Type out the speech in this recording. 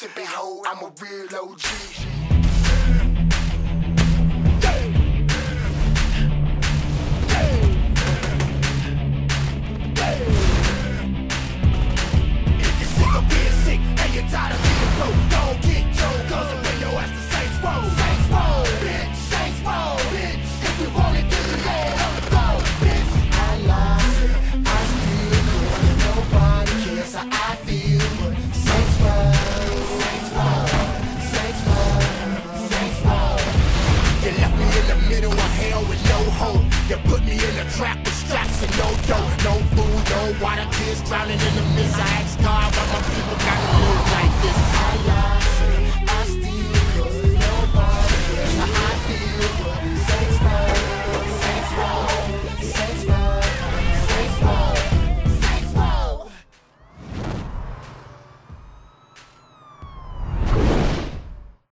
sipping hoe. I'm a real OG. trapped with straps and no dough, no food, no water. tears drowning in the mist. I asked God,